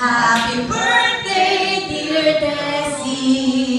Happy birthday, dear Desi!